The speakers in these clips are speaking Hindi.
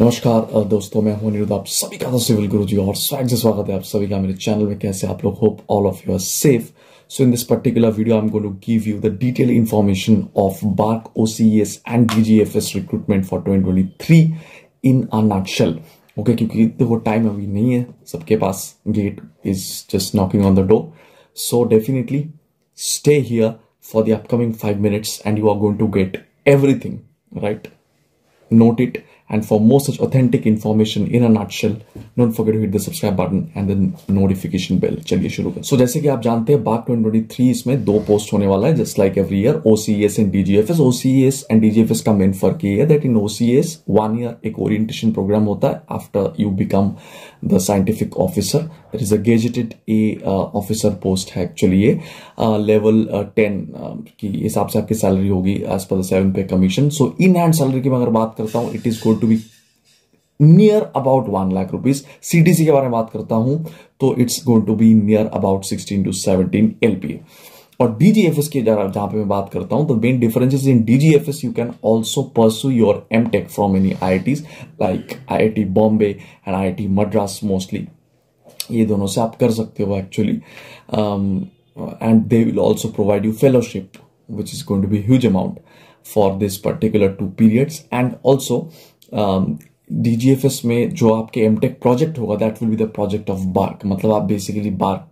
नमस्कार दोस्तों, मैं हूँ अनिरुद्ध। आप सभी का सिविल गुरु जी और स्वागत से स्वागत है आप सभी का मेरे चैनल में। कैसे आप लोग? Hope all of you are safe so in this particular video I am going to give you the detail information of BARC OCS and DGFS recruitment for twenty in अनाक्षल okay क्योंकि वो टाइम अभी नहीं है। सबके पास GATE is just knocking on the door so definitely stay here for the upcoming five minutes and you are going to get everything right note it and for more such authentic information in a nutshell don't forget to hit the subscribe button and the notification bell. चलिए शुरू करें so, जैसे कि आप जानते हैं बाग 2023 इसमें दो पोस्ट होने वाला है just like every year OCS and DGFS OCS and DGFS का मेन फ़र्क ये है that in OCS one year एक ओरिएंटेशन प्रोग्राम होता है after you become the scientific officer that is a gazetted A officer post है एक्चुअली ये. लेवल टेन की हिसाब से आपकी सैलरी होगी as per the seven pay commission so in hand salary की मैं अगर बात करता हूँ it is going to be near about one lakh rupees CTC के बारे में बात करता हूँ तो it's going to be near about sixteen to seventeen LPA और डीजीएफएस की जहाँ पे मैं बात करता हूँ तो main differences in DGFS you can also pursue your M tech from any I like I Bombay and I Madras mostly ये दोनों से आप कर सकते हो actually and they will also provide you fellowship which is going to be huge amount for this particular two periods and also DGFS में जो आपके एमटेक प्रोजेक्ट होगा that will be the project of BARC मतलब आप बेसिकली बार्क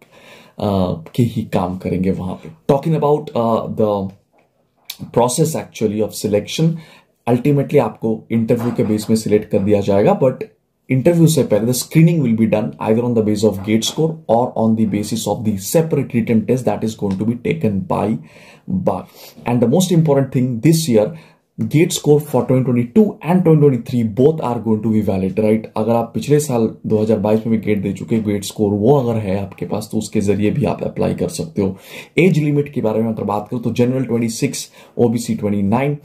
uh, के ही काम करेंगे वहाँ पे. Talking about the process actually of selection ultimately आपको इंटरव्यू के बेस में सिलेक्ट कर दिया जाएगा बट इंटरव्यू से पहले the screening will be done either on the base of GATE score और on the basis of the separate written test that is going to be taken by BARC and the most important thing this year GATE score for 2022 and 2023 both are going to be valid right अगर आप पिछले साल 2022 में भी गेट दे चुके गेट स्कोर वो अगर है आपके पास तो उसके ज़रिए भी आप अप्लाई कर सकते हो। एज लिमिट के बारे में अगर बात करो तो general 26 OBC 29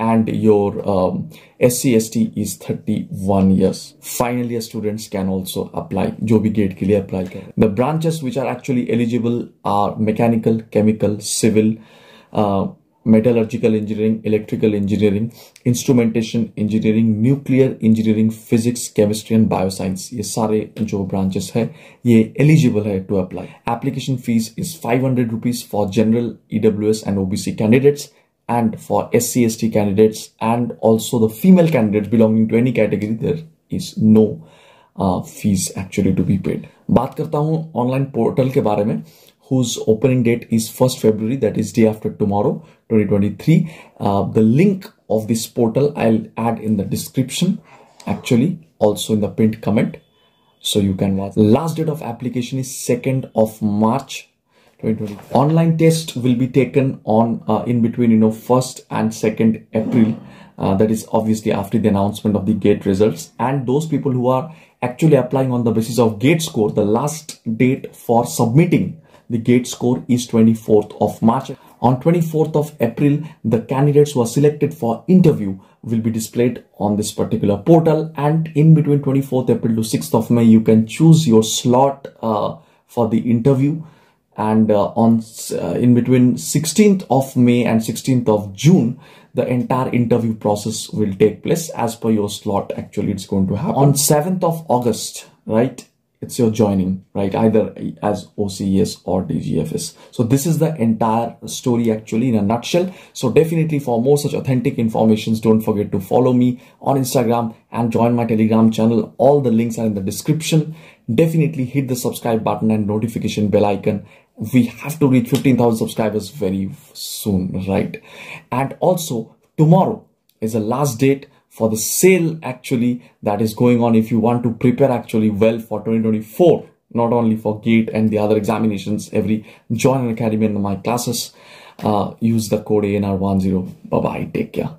and your um, SC ST is 31 years. Finally, students can also apply जो भी गेट के लिए अप्लाई करें the branches which are actually eligible are mechanical chemical civil, uh, metallurgical engineering, electrical engineering, instrumentation engineering, nuclear engineering, physics, chemistry and bioscience. ये सारे जो branches है ये eligible है to apply. Application fees is 500 rupees for general EWS and OBC candidates and for SC ST candidates and also the female candidates belonging to any category there is no uh, fees actually to be paid. बात करता हूँ ऑनलाइन पोर्टल के बारे में whose opening date is 1st February, that is day after tomorrow, 2023. Uh, the link of this portal I'll add in the description, actually, also in the pinned comment. So you can watch. Last date of application is 2nd of March 2020. Online test will be taken on uh, in between, you know, 1st and 2nd April. Uh, that is obviously after the announcement of the gate results and those people who are actually applying on the basis of gate score the last date for submitting the gate score is 24th of March. On 24th of April, the candidates who are selected for interview will be displayed on this particular portal and in between 24th April to 6th of May, you can choose your slot uh, for the interview and uh, on uh, in between 16th of May and 16th of June, the entire interview process will take place as per your slot. Actually, it's going to happen on 7th of August, right? It's your joining, right? Either as OCES or DGFS. So this is the entire story actually in a nutshell. So definitely for more such authentic informations, don't forget to follow me on Instagram and join my Telegram channel. All the links are in the description. Definitely hit the subscribe button and notification bell icon. We have to reach 15,000 subscribers very soon, right? And also tomorrow is the last date for the sale actually that is going on if you want to prepare actually well for 2024 not only for gate and the other examinations every join an academy in my classes uh, use the code ANR10 bye bye take care